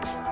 Bye.